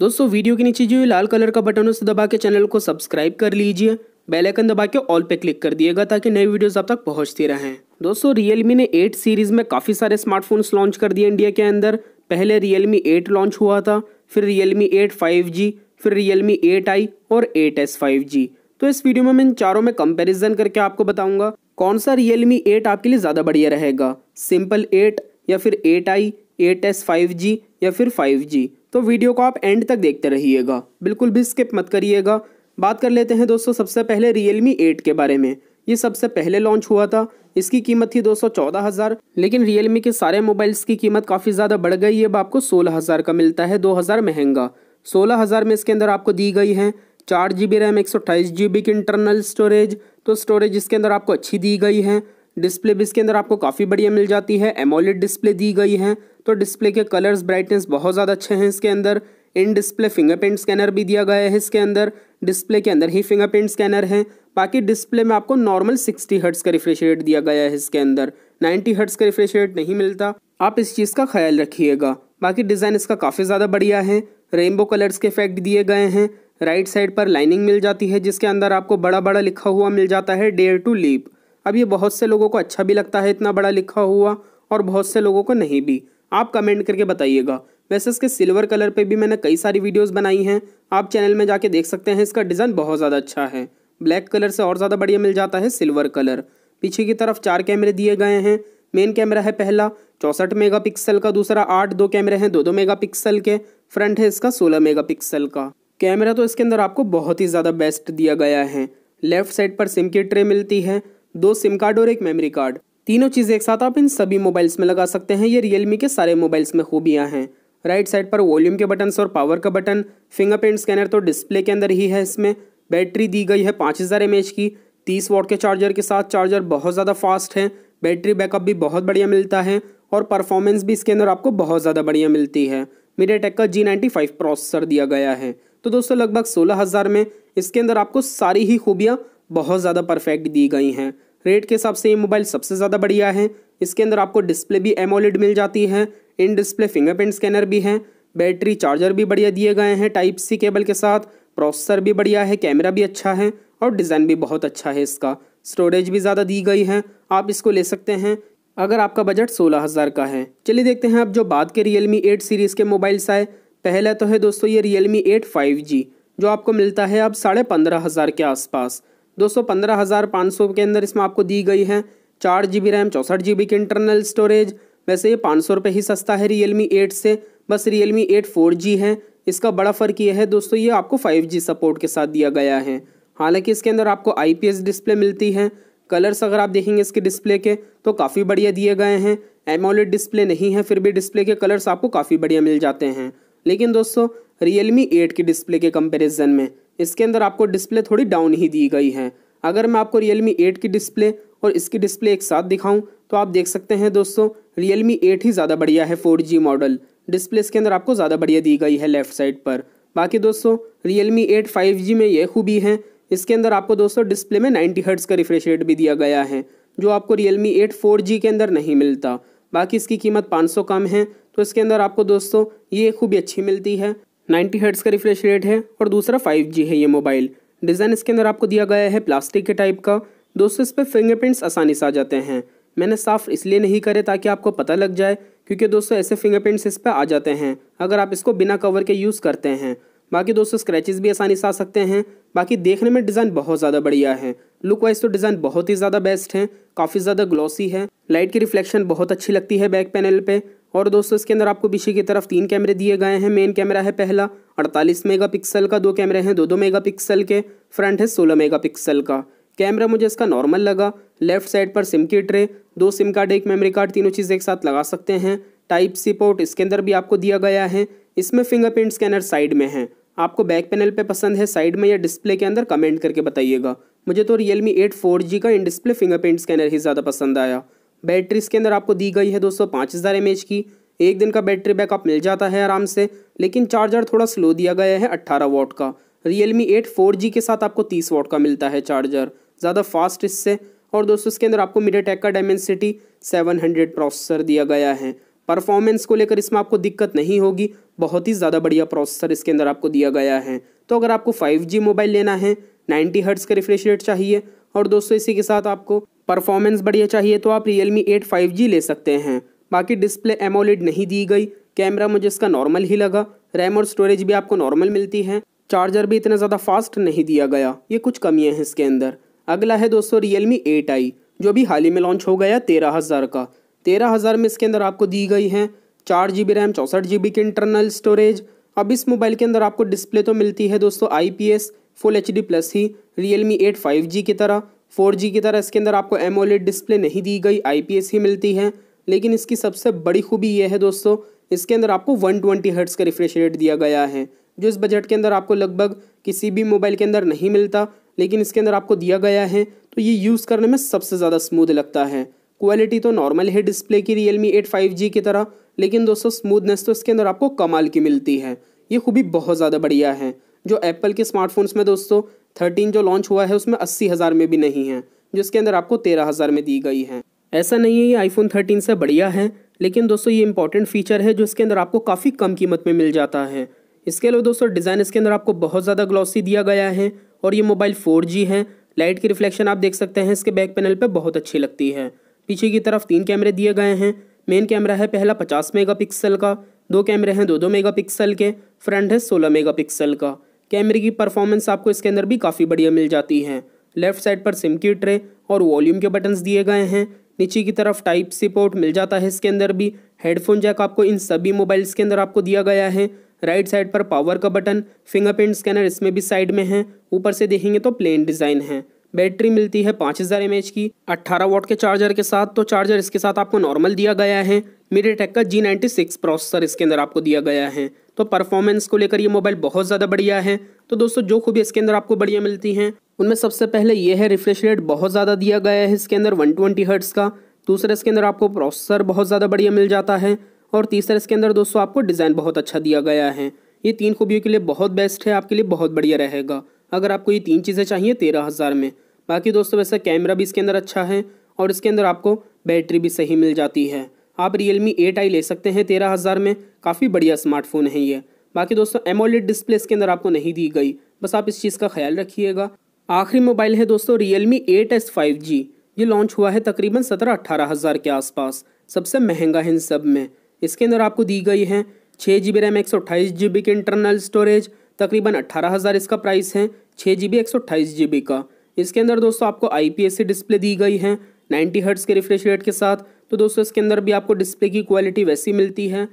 दोस्तों, वीडियो के नीचे जो लाल कलर का बटन उसे दबा के चैनल को सब्सक्राइब कर लीजिए। बेल आइकन दबा के ऑल पे क्लिक कर दिएगा ताकि नए वीडियोस आप तक पहुँचती रहें। दोस्तों रियलमी ने 8 सीरीज़ में काफ़ी सारे स्मार्टफोन्स लॉन्च कर दिए इंडिया के अंदर। पहले रियलमी 8 लॉन्च हुआ था, फिर रियलमी 8 5G फिर रियलमी 8i और 8s 5G तो इस वीडियो में मैं इन चारों में कंपेरिजन करके आपको बताऊँगा, कौन सा रियलमी 8 आपके लिए ज़्यादा बढ़िया रहेगा। सिंपल 8 या फिर 8i 8s 5G या फिर 5G तो वीडियो को आप एंड तक देखते रहिएगा। बिल्कुल भी स्किप मत करिएगा। बात कर लेते हैं दोस्तों सबसे पहले रियलमी 8 के बारे में। ये सबसे पहले लॉन्च हुआ था। इसकी कीमत थी दोस्तों चौदह हज़ार। लेकिन रियलमी के सारे मोबाइल्स की कीमत काफ़ी ज़्यादा बढ़ गई। है अब आपको सोलह हज़ार का मिलता है, दो हज़ार महँगा। सोलह हज़ार में इसके अंदर आपको दी गई है चार जी बी रैम एक सौ अट्ठाईस जी बी की इंटरनल स्टोरेज तो स्टोरेज इसके अंदर आपको अच्छी दी गई है। डिस्प्ले भी इसके अंदर आपको काफ़ी बढ़िया मिल जाती है। एमोलेड डिस्प्ले दी गई है तो डिस्प्ले के कलर्स, ब्राइटनेस बहुत ज़्यादा अच्छे हैं इसके अंदर। इन डिस्प्ले फिंगरप्रिंट स्कैनर भी दिया गया है इसके अंदर। डिस्प्ले के अंदर ही फिंगरप्रिंट स्कैनर है। बाकी डिस्प्ले में आपको नॉर्मल सिक्सटी हर्ट्स का रिफ्रेश रेट दिया गया है इसके अंदर। नाइन्टी हर्ट्स का रिफ्रेश रेट नहीं मिलता। आप इस चीज़ का ख्याल रखिएगा। बाकी डिज़ाइन इसका काफ़ी ज़्यादा बढ़िया है। रेनबो कलर्स के इफ़ेक्ट दिए गए हैं। राइट साइड पर लाइनिंग मिल जाती है, जिसके अंदर आपको बड़ा बड़ा लिखा हुआ मिल जाता है, डेयर टू लीप। अब ये बहुत से लोगों को अच्छा भी लगता है इतना बड़ा लिखा हुआ और बहुत से लोगों को नहीं भी। आप कमेंट करके बताइएगा। वैसे इसके सिल्वर कलर पे भी मैंने कई सारी वीडियोस बनाई हैं। आप चैनल में जाके देख सकते हैं, इसका डिज़ाइन बहुत ज़्यादा अच्छा है। ब्लैक कलर से और ज़्यादा बढ़िया मिल जाता है सिल्वर कलर। पीछे की तरफ़ चार कैमरे दिए गए हैं। मेन कैमरा है पहला, चौंसठ मेगापिक्सल का। दूसरा आठ, दो कैमरे हैं, दो दो मेगापिक्सल के। फ्रंट है इसका सोलह मेगापिक्सल का। कैमरा तो इसके अंदर आपको बहुत ही ज़्यादा बेस्ट दिया गया है। लेफ़्ट साइड पर सिम की ट्रे मिलती है। दो सिम कार्ड और एक मेमोरी कार्ड। तीनों चीज़ एक साथ आप इन सभी मोबाइल्स में लगा सकते हैं। ये रियलमी के सारे मोबाइल्स में खूबियाँ हैं। राइट साइड पर वॉल्यूम के बटन और पावर का बटन, फिंगरप्रिंट स्कैनर तो डिस्प्ले के अंदर ही है इसमें। बैटरी दी गई है पाँच हज़ार की। तीस वॉट के चार्जर के साथ चार्जर बहुत ज़्यादा फास्ट है। बैटरी बैकअप भी बहुत बढ़िया मिलता है और परफॉर्मेंस भी इसके अंदर आपको बहुत ज़्यादा बढ़िया मिलती है। मीडिया टेक का जी नाइन्टी फाइव प्रोसेसर दिया गया है। तो दोस्तों, लगभग सोलह हज़ार में इसके अंदर आपको सारी ही खूबियाँ बहुत ज़्यादा परफेक्ट दी गई हैं। रेट के हिसाब से ये मोबाइल सबसे ज़्यादा बढ़िया है। इसके अंदर आपको डिस्प्ले भी एमोलेड मिल जाती है। इन डिस्प्ले फिंगरप्रिंट स्कैनर भी हैं। बैटरी चार्जर भी बढ़िया दिए गए हैं टाइप सी केबल के साथ। प्रोसेसर भी बढ़िया है। कैमरा भी अच्छा है और डिज़ाइन भी बहुत अच्छा है इसका। स्टोरेज भी ज़्यादा दी गई है। आप इसको ले सकते हैं। अगर आपका बजट सोलह हज़ार का है। चलिए देखते हैं अब जो बाद के रियलमी एट सीरीज़ के मोबाइल्स आए। पहला तो है दोस्तों ये रियलमी एट फाइव जी जो आपको मिलता है अब साढ़े पंद्रह हज़ार के आसपास। दोस्तों पंद्रह हज़ार पाँच सौ के अंदर इसमें आपको दी गई है। चार जी बी रैम, चौंसठ जी बी की इंटरनल स्टोरेज वैसे ये पाँच सौ रुपये ही सस्ता है रियलमी एट से। बस Realme eight four G है। इसका बड़ा फ़र्क ये है दोस्तों, ये आपको फाइव जी सपोर्ट के साथ दिया गया है। हालाँकि इसके अंदर आपको आई पी एस डिस्प्ले मिलती है। कलर्स अगर आप देखेंगे इसके डिस्प्ले के तो काफ़ी बढ़िया दिए गए हैं। एमोलेड डिस्प्ले नहीं है, फिर भी डिस्प्ले के कलर्स आपको काफ़ी बढ़िया मिल जाते हैं। लेकिन दोस्तों रियलमी एट की डिस्प्ले के कंपेरिजन में इसके अंदर आपको डिस्प्ले थोड़ी डाउन ही दी गई है। अगर मैं आपको रियलमी एट की डिस्प्ले और इसकी डिस्प्ले एक साथ दिखाऊँ तो आप देख सकते हैं दोस्तों रियलमी एट ही ज़्यादा बढ़िया है फोर जी मॉडल डिस्प्ले इसके अंदर आपको ज़्यादा बढ़िया दी गई है लेफ़्ट साइड पर। बाकी दोस्तों Realme eight five G में ये खूबी है। इसके अंदर आपको दोस्तों डिस्प्ले में नाइन्टी हर्ट्स का रिफ्रेश रेट भी दिया गया है, जो आपको Realme eight four G के अंदर नहीं मिलता। बाकी इसकी कीमत पाँच सौ कम है तो इसके अंदर आपको दोस्तों ये खूबी अच्छी मिलती है। नाइन्टी हर्ट्स का रिफ्रेश रेट है और दूसरा फाइव जी है ये मोबाइल डिज़ाइन इसके अंदर आपको दिया गया है प्लास्टिक के टाइप का. दोस्तों, इस पर फिंगरप्रिंट्स आसानी से आ जाते हैं। मैंने साफ़ इसलिए नहीं करे ताकि आपको पता लग जाए, क्योंकि दोस्तों, ऐसे फिंगरप्रिंट्स इस पर आ जाते हैं। अगर आप इसको बिना कवर के यूज़ करते हैं। बाकी दोस्तों स्क्रैचेस भी आसानी से आ सकते हैं। बाकी देखने में डिज़ाइन बहुत ज़्यादा बढ़िया है। लुक वाइज तो डिज़ाइन बहुत ही ज़्यादा बेस्ट है। काफ़ी ज़्यादा ग्लॉसी है। लाइट की रिफ्लेक्शन बहुत अच्छी लगती है बैक पैनल पे। और दोस्तों, इसके अंदर आपको पीछे की तरफ़ तीन कैमरे दिए गए हैं। मेन कैमरा है पहला, अड़तालीस मेगापिक्सल का। दो कैमरे हैं दो दो मेगापिक्सल के। फ्रंट है सोलह मेगापिक्सल का। कैमरा मुझे इसका नॉर्मल लगा। लेफ़्ट साइड पर सिम की ट्रे दो सिम कार्ड एक मेमोरी कार्ड तीनों चीज़ एक साथ लगा सकते हैं। टाइप सी पोर्ट इसके अंदर भी आपको दिया गया है। इसमें फिंगरप्रिंट स्कैनर साइड में है। आपको बैक पैनल पे पसंद है साइड में या डिस्प्ले के अंदर कमेंट करके बताइएगा। मुझे तो रियलमी एट फोर जी का इन डिस्प्ले फिंगरप्रिंट स्कैनर ही ज़्यादा पसंद आया। बैटरी इसके अंदर आपको दी गई है दोस्तों पाँच हज़ार एम की। एक दिन का बैटरी बैकअप मिल जाता है आराम से, लेकिन चार्जर थोड़ा स्लो दिया गया है अट्ठारह वॉट का। रियलमी एट फोर के साथ आपको तीस वॉट का मिलता है चार्जर, ज़्यादा फास्ट इससे। और दोस्तों, इसके अंदर आपको मीडिया का डायमेंसिटी सेवन हंड्रेड प्रोसेसर दिया गया है। परफॉर्मेंस को लेकर इसमें आपको दिक्कत नहीं होगी, बहुत ही ज़्यादा बढ़िया प्रोसेसर इसके अंदर आपको दिया गया है। तो अगर आपको फाइव मोबाइल लेना है नाइन्टी हर्ट्स का रिफ्रेश रेट चाहिए, और दोस्तों, इसी के साथ आपको परफॉर्मेंस बढ़िया चाहिए तो आप Realme eight five G ले सकते हैं। बाकी डिस्प्ले एमोलिड नहीं दी गई। कैमरा मुझे इसका नॉर्मल ही लगा। रैम और स्टोरेज भी आपको नॉर्मल मिलती है। चार्जर भी इतना ज़्यादा फास्ट नहीं दिया गया। ये कुछ कमियाँ हैं इसके अंदर। अगला है दोस्तों रियल मी एट आई जो भी हाल ही में लॉन्च हो गया तेरह हज़ार का। तेरह हज़ार में इसके अंदर आपको दी गई है चार जी बी रैम चौंसठ जी बी की इंटरनल स्टोरेज अब इस मोबाइल के अंदर आपको डिस्प्ले तो मिलती है दोस्तों I P S full H D plus he Realme eight five G की तरह। फोर की तरह इसके अंदर आपको एमोलेड डिस्प्ले नहीं दी गई आई पी एस ही मिलती है। लेकिन इसकी सबसे बड़ी खूबी यह है दोस्तों, इसके अंदर आपको वन ट्वेंटी हर्ट्स का रिफ्रेश रेट दिया गया है, जो इस बजट के अंदर आपको लगभग किसी भी मोबाइल के अंदर नहीं मिलता, लेकिन इसके अंदर आपको दिया गया है तो ये यूज़ करने में सबसे ज़्यादा स्मूथ लगता है। क्वालिटी तो नॉर्मल है डिस्प्ले की Realme eight five G की तरह, लेकिन दोस्तों स्मूथनेस तो इसके अंदर आपको कमाल की मिलती है। ये खूबी बहुत ज़्यादा बढ़िया है, जो एप्पल के स्मार्टफोन्स में दोस्तों थर्टीन जो लॉन्च हुआ है, उसमें अस्सी हज़ार में भी नहीं है, जिसके अंदर आपको तेरह हज़ार में दी गई है। ऐसा नहीं है ये आईफोन थर्टीन से बढ़िया है, लेकिन दोस्तों ये इंपॉर्टेंट फीचर है, जो इसके अंदर आपको काफ़ी कम कीमत में मिल जाता है। इसके अलावा दोस्तों डिज़ाइन इसके अंदर आपको बहुत ज़्यादा ग्लॉसी दिया गया है, और ये मोबाइल फोर है। लाइट की रिफ्लेक्शन आप देख सकते हैं, इसके बैक पैनल पर बहुत अच्छी लगती है। पीछे की तरफ़ तीन कैमरे दिए गए हैं मेन कैमरा है पहला पचास मेगा का, दो कैमरे हैं दो दो मेगा के फ्रंट है सोलह मेगा का। कैमरे की परफॉर्मेंस आपको इसके अंदर भी काफ़ी बढ़िया मिल जाती है। लेफ़्ट साइड पर सिम की ट्रे और वॉल्यूम के बटन्स दिए गए हैं। नीचे की तरफ़ टाइप सी पोर्ट मिल जाता है इसके अंदर भी। हेडफोन जैक आपको इन सभी मोबाइल्स के अंदर आपको दिया गया है। राइट साइड पर पावर का बटन, फिंगरप्रिंट स्कैनर इसमें भी साइड में है। ऊपर से देखेंगे तो प्लेन डिज़ाइन है। बैटरी मिलती है पाँच हज़ार एम की। अट्ठारह वॉट के चार्जर के साथ तो चार्जर इसके साथ आपको नॉर्मल दिया गया है। मीडिया टेक का जी नाइन्टी सिक्स प्रोसेसर इसके अंदर आपको दिया गया है। तो परफॉर्मेंस को लेकर ये मोबाइल बहुत ज़्यादा बढ़िया है। तो दोस्तों, जो खूबी इसके अंदर आपको बढ़िया मिलती हैं, उनमें सबसे पहले ये है रिफ्रेश रेट बहुत ज़्यादा दिया गया है इसके अंदर वन ट्वेंटी हर्ट्स का। दूसरा इसके अंदर आपको प्रोसेसर बहुत ज़्यादा बढ़िया मिल जाता है और तीसरा इसके अंदर दोस्तों आपको डिज़ाइन बहुत अच्छा दिया गया है। ये तीन खूबियों के लिए बहुत बेस्ट है, आपके लिए बहुत बढ़िया रहेगा। अगर आपको ये तीन चीज़ें चाहिए तेरह हज़ार में। बाकी दोस्तों, वैसे कैमरा भी इसके अंदर अच्छा है और इसके अंदर आपको बैटरी भी सही मिल जाती है। आप रियल मी एट आई ले सकते हैं तेरह हज़ार में। काफ़ी बढ़िया स्मार्टफ़ोन है ये। बाकी दोस्तों एमोलेड डिस्प्ले इसके अंदर आपको नहीं दी गई। बस आप इस चीज़ का ख्याल रखिएगा। आखिरी मोबाइल है दोस्तों Realme eight S five G ये लॉन्च हुआ है तकरीबन सत्रह अट्ठारह हज़ार के आसपास। सबसे महँगा है इन सब में। इसके अंदर आपको दी गई है छः जी बी रैम एक सौ अट्ठाईस जी बी की इंटरनल स्टोरेज तकरीबन अट्ठारह हज़ार इसका प्राइस है छः जी बी एक सौ अट्ठाईस जी बी का। इसके अंदर दोस्तों, आपको I P S C display दी गई है, नाइन्टी हर्ट्स के रिफ्रेश रेट के साथ। तो दोस्तों, इसके अंदर भी आपको डिस्प्ले की क्वालिटी वैसी मिलती है।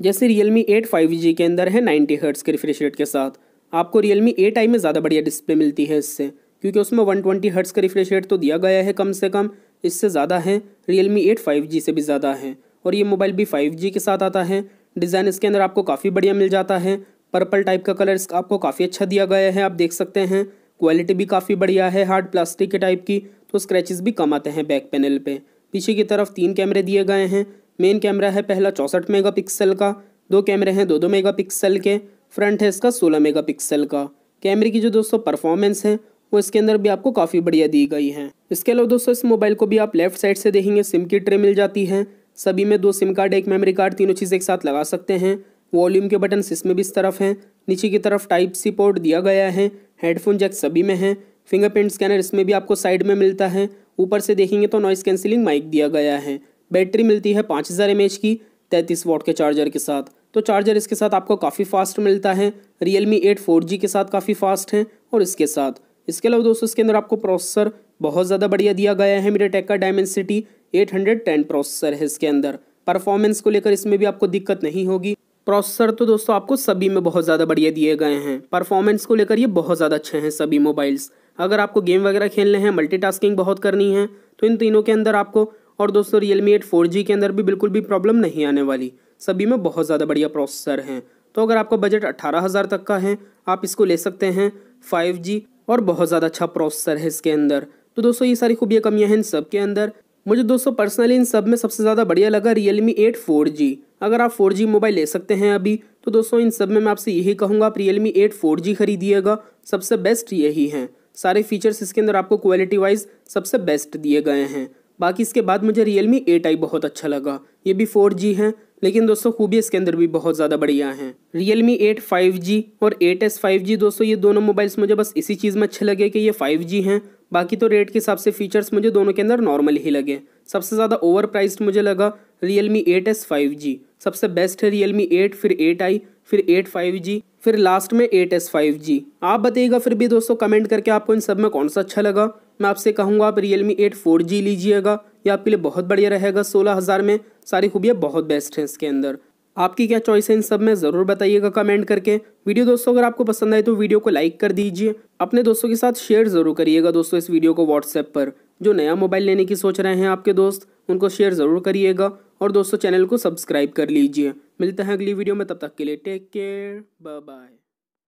जैसे Realme eight five G के अंदर है नाइन्टी हर्ट्स के रिफ्रेश रेट के साथ। आपको रियल मी एट आई में ज़्यादा बढ़िया डिस्प्ले मिलती है इससे, क्योंकि उसमें वन ट्वेंटी हर्ट्स का रिफ्रेश रेट तो दिया गया है कम से कम, इससे ज़्यादा है। Realme eight five G से भी ज़्यादा है, और ये मोबाइल भी फाइव जी के साथ आता है। डिज़ाइन इसके अंदर आपको काफ़ी बढ़िया मिल जाता है। पर्पल टाइप का कलर इसका आपको काफ़ी अच्छा दिया गया है, आप देख सकते हैं। क्वालिटी भी काफ़ी बढ़िया है हार्ड प्लास्टिक के टाइप की तो स्क्रैचेस भी कम आते हैं बैक पैनल पे। पीछे की तरफ़ तीन कैमरे दिए गए हैं। मेन कैमरा है पहला चौंसठ मेगा का, दो कैमरे हैं दो दो मेगा के, फ्रंट है इसका सोलह मेगा का। कैमरे की जो दोस्तों परफॉर्मेंस है, वो इसके अंदर भी आपको काफ़ी बढ़िया दी गई है। इसके अलावा दोस्तों, इस मोबाइल को भी आप लेफ़्ट साइड से देखेंगे, सिम की ट्रे मिल जाती है। सभी में दो सिम कार्ड, एक मेमोरी कार्ड, तीनों चीज़ एक साथ लगा सकते हैं। वॉल्यूम के बटन इसमें भी इस तरफ़ हैं। नीचे की तरफ़ टाइप सी पोर्ट दिया गया है। हेडफोन जैक सभी में है। फिंगरप्रिंट स्कैनर इसमें भी आपको साइड में मिलता है। ऊपर से देखेंगे तो नॉइस कैंसिलिंग माइक दिया गया है। बैटरी मिलती है पाँच हज़ार एम की, तैंतीस वॉट के चार्जर के साथ। तो चार्जर इसके साथ आपको काफ़ी फास्ट मिलता है। Realme eight four G के साथ काफ़ी फास्ट है और इसके साथ। इसके अलावा दोस्तों, इसके अंदर आपको प्रोसेसर बहुत ज़्यादा बढ़िया दिया गया है। मेरे का Dimensity eight hundred ten processor है इसके अंदर। परफॉर्मेंस को लेकर इसमें भी आपको दिक्कत नहीं होगी। प्रोसेसर तो दोस्तों आपको सभी में बहुत ज़्यादा बढ़िया दिए गए हैं। परफॉर्मेंस को लेकर ये बहुत ज़्यादा अच्छे हैं सभी मोबाइल्स अगर आपको गेम वगैरह खेलने हैं मल्टीटास्किंग बहुत करनी है तो इन तीनों के अंदर आपको, और दोस्तों रियल मी एट फोर के अंदर भी बिल्कुल भी प्रॉब्लम नहीं आने वाली। सभी में बहुत ज़्यादा बढ़िया प्रोसेसर हैं। तो अगर आपका बजट अट्ठारह हज़ार तक का है, आप इसको ले सकते हैं फाइव जी और बहुत ज़्यादा अच्छा प्रोसेसर है इसके अंदर। तो दोस्तों ये सारी खूबियाँ कमियाँ हैं इन सब के अंदर। मुझे दोस्तों पर्सनली इन सब में सबसे ज़्यादा बढ़िया लगा Realme eight four G अगर आप फोर जी मोबाइल ले सकते हैं अभी तो दोस्तों इन सब में मैं आपसे यही कहूँगा, आप Realme eight four G खरीदिएगा। सबसे बेस्ट यही हैं। सारे फीचर्स इसके अंदर आपको क्वालिटी वाइज सबसे बेस्ट दिए गए हैं। बाकी इसके बाद मुझे रियल मी एट आई बहुत अच्छा लगा। ये भी फोर जी है, लेकिन दोस्तों खूबी इसके अंदर भी बहुत ज़्यादा बढ़िया हैं। Realme eight five G और एट एस फाइव जी दोस्तों ये दोनों मोबाइल्स मुझे बस इसी चीज़ में अच्छे लगे कि ये फाइव जी हैं। बाकी तो रेट के हिसाब से फीचर्स मुझे दोनों के अंदर नॉर्मल ही लगे। सबसे ज़्यादा ओवर प्राइस्ड मुझे लगा Realme eight S five G सबसे बेस्ट है रियल मी एट फिर एट आई फिर एट फाइव जी, फिर लास्ट में एट एस फाइव जी आप बताइएगा फिर भी दोस्तों कमेंट करके आपको इन सब में कौन सा अच्छा लगा। मैं आपसे कहूँगा आप Realme eight four G लीजिएगा। ये आपके लिए बहुत बढ़िया रहेगा। सोलह हज़ार में सारी खूबियाँ बहुत बेस्ट हैं इसके अंदर। आपकी क्या चॉइस है इन सब में ज़रूर बताइएगा कमेंट करके। वीडियो दोस्तों अगर आपको पसंद आए तो वीडियो को लाइक कर दीजिए। अपने दोस्तों के साथ शेयर ज़रूर करिएगा दोस्तों इस वीडियो को व्हाट्सएप पर। जो नया मोबाइल लेने की सोच रहे हैं आपके दोस्त, उनको शेयर ज़रूर करिएगा। और दोस्तों चैनल को सब्सक्राइब कर लीजिए। मिलते हैं अगली वीडियो में, तब तक के लिए टेक केयर बाय बाय